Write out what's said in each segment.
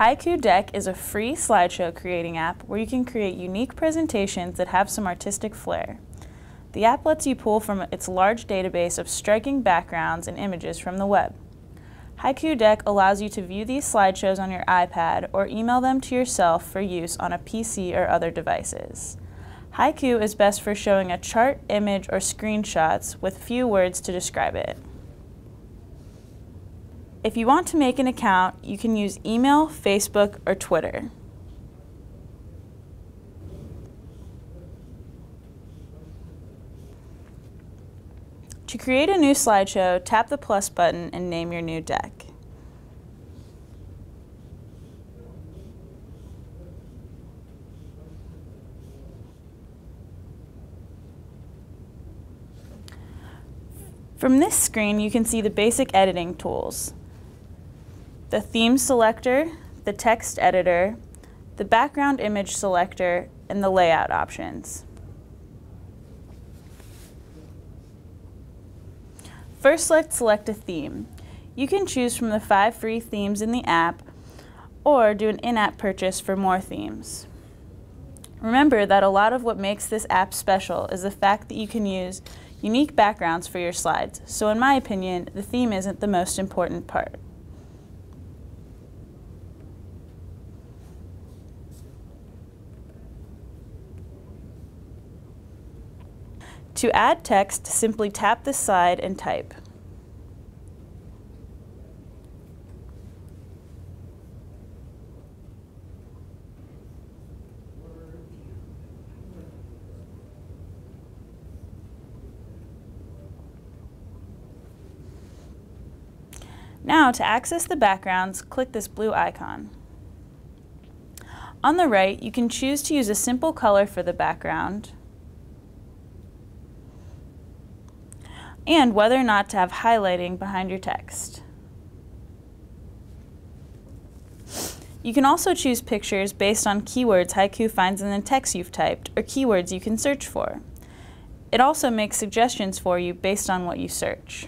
Haiku Deck is a free slideshow creating app where you can create unique presentations that have some artistic flair. The app lets you pull from its large database of striking backgrounds and images from the web. Haiku Deck allows you to view these slideshows on your iPad or email them to yourself for use on a PC or other devices. Haiku is best for showing a chart, image, or screenshots with few words to describe it. If you want to make an account, you can use email, Facebook, or Twitter. To create a new slideshow, tap the plus button and name your new deck. From this screen, you can see the basic editing tools the theme selector, the text editor, the background image selector, and the layout options. First, let's select a theme. You can choose from the five free themes in the app or do an in-app purchase for more themes. Remember that a lot of what makes this app special is the fact that you can use unique backgrounds for your slides, so in my opinion, the theme isn't the most important part. To add text, simply tap the side and type. Now, to access the backgrounds, click this blue icon. On the right, you can choose to use a simple color for the background, and whether or not to have highlighting behind your text. You can also choose pictures based on keywords Haiku finds in the text you've typed or keywords you can search for. It also makes suggestions for you based on what you search.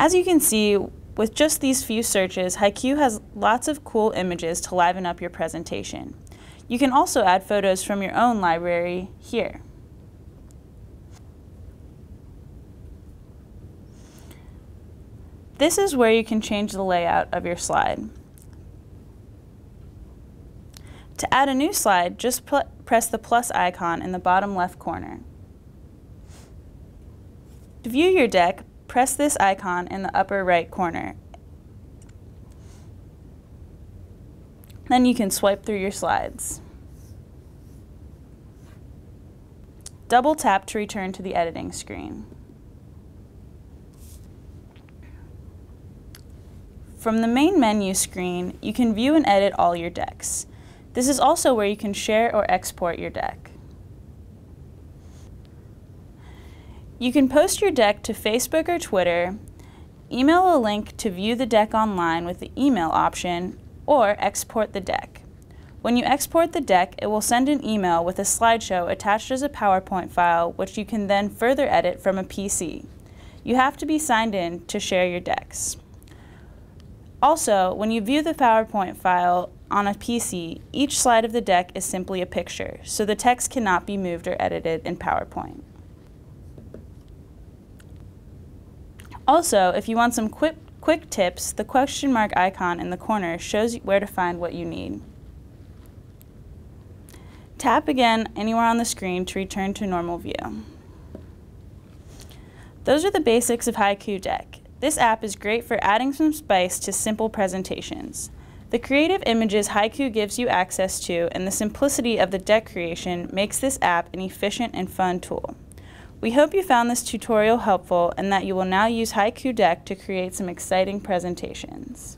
As you can see, with just these few searches, Haiku has lots of cool images to liven up your presentation. You can also add photos from your own library here. This is where you can change the layout of your slide. To add a new slide, just press the plus icon in the bottom left corner. To view your deck, press this icon in the upper right corner. Then you can swipe through your slides. Double tap to return to the editing screen. From the main menu screen, you can view and edit all your decks. This is also where you can share or export your deck. You can post your deck to Facebook or Twitter, email a link to view the deck online with the email option, or export the deck. When you export the deck, it will send an email with a slideshow attached as a PowerPoint file, which you can then further edit from a PC. You have to be signed in to share your decks. Also, when you view the PowerPoint file on a PC, each slide of the deck is simply a picture, so the text cannot be moved or edited in PowerPoint. Also, if you want some quick, quick tips, the question mark icon in the corner shows you where to find what you need. Tap again anywhere on the screen to return to normal view. Those are the basics of Haiku Deck. This app is great for adding some spice to simple presentations. The creative images Haiku gives you access to and the simplicity of the deck creation makes this app an efficient and fun tool. We hope you found this tutorial helpful and that you will now use Haiku Deck to create some exciting presentations.